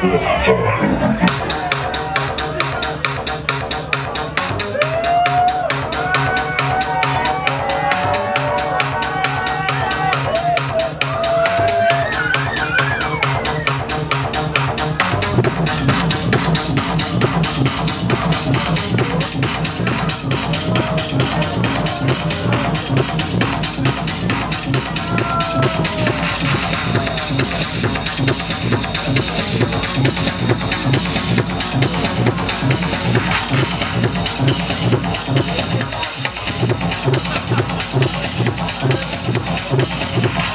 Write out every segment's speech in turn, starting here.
そうだ。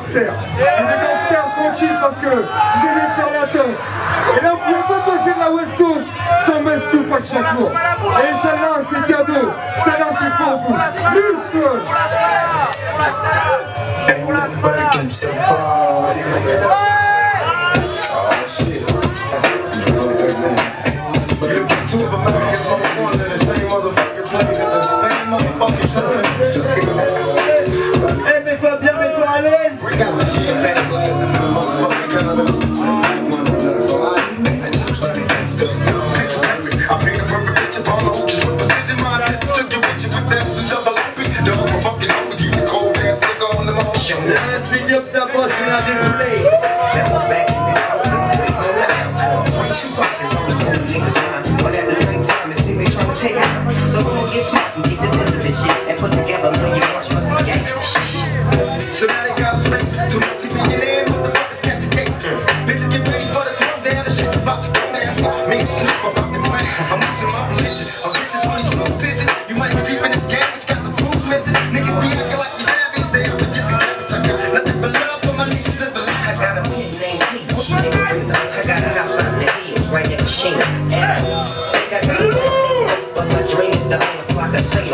gangsters. Mais les gangsters tranquilles parce que vous allez faire la danse. Et là, vous pouvez pas passer de la West Coast sans mettre tout pas chaque jour. Et celle-là, c'est cadeau. Celle-là, c'est pour vous. Listen! On. Kiss me and get the rest of this shit and put together a million for some gangsta shit. Got multi-millionaire motherfuckers catch a case. Bitches get ready for the throne down, the shit's about to go down. Me and Snoop about to plan. I'm losing my position. I'm rich as smooth vision. You might be deep in this game, but you got the rules missing. Niggas be acting like you savage, they out but just cabbage. I got nothing but love for my knees, live the lie. I got a man named Peach, nigga, real. I got an outside the heels, right at the sheen. And I think I got a but my dream is the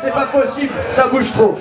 c'est pas possible, ça bouge trop.